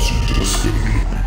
comes into the skin.